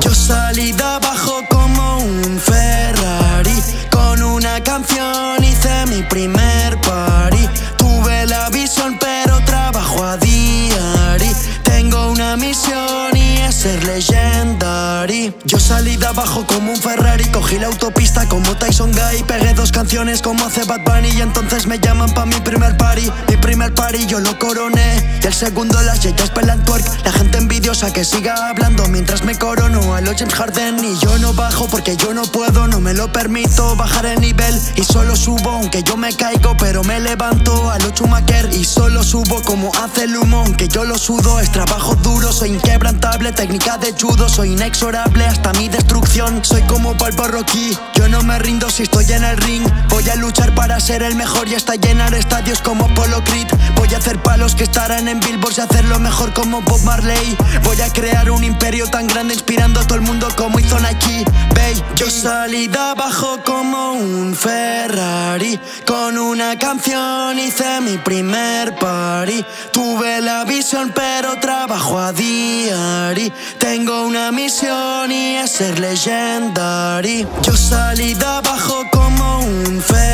Yo salí de abajo como un Ferrari. Con una canción hice mi primer party. Tuve la visión, pero trabajo a diario. Tengo una misión y es ser legendary. Yo salí de abajo como un Ferrari. Cogí la autopista como Tyson Guy. Pegué dos canciones como hace Bad Bunny. Y entonces me llaman pa' mi primer party. Mi primer party yo lo coroné. Y el segundo las chicas pelan twerk. La gente envidiosa que siga hablando mientras me corono a los James Harden. Y yo no bajo porque yo no puedo, no me lo permito bajar el nivel. Y solo subo aunque yo me caigo, pero me levanto a lo Schumacher. Y solo subo como hace el humo, aunque yo lo sudo. Es trabajo duro, soy inquebrantable, técnica de judo. Soy inexorable hasta mi destrucción. Soy como Palpo Rocky, yo no me rindo si estoy en el ring. Voy a luchar ser el mejor y hasta llenar estadios como Polo Creed. Voy a hacer palos que estarán en Billboard y hacerlo mejor como Bob Marley. Voy a crear un imperio tan grande inspirando a todo el mundo como hizo Nike. Bay, yo salí de abajo como un Ferrari. Con una canción hice mi primer party. Tuve la visión, pero trabajo a diario. Tengo una misión y es ser legendary. Yo salí de abajo como un Ferrari.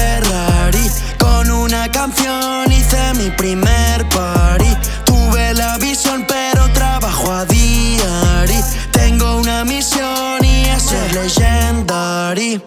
Mi primer party. Tuve la visión, pero trabajo a diario. Tengo una misión y es ser.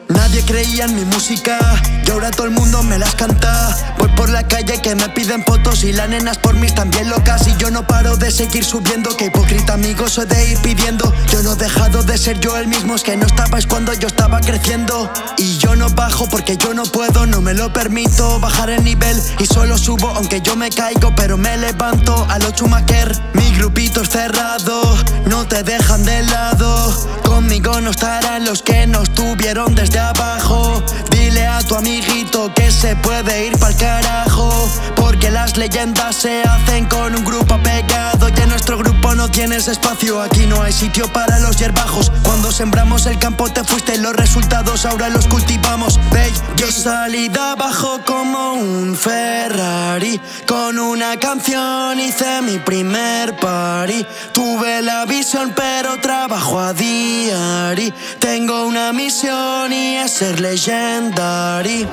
Nadie creía en mi música y ahora todo el mundo me las canta. Por la calle que me piden fotos y las nenas por mí también locas. Y yo no paro de seguir subiendo. Que hipócrita amigo soy de ir pidiendo. Yo no he dejado de ser yo el mismo. Es que no estabais cuando yo estaba creciendo. Y yo no bajo porque yo no puedo, no me lo permito bajar el nivel. Y solo subo aunque yo me caigo, pero me levanto a lo Schumacher. Mi grupito es cerrado, no te dejan de lado. Conmigo no estarán los que nos tuvieron desde abajo. Dile a tu amiguito que se puede ir pa'l carajo. Porque las leyendas se hacen con un grupo pegado. Y en nuestro grupo no tienes espacio. Aquí no hay sitio para los yerbajos. Cuando sembramos el campo te fuiste. Los resultados ahora los cultivamos. Ve, yo salí de abajo como un Ferrari. Con una canción hice mi primer party. Tuve la visión, pero trabajo a Tengo una misión y es ser legendary.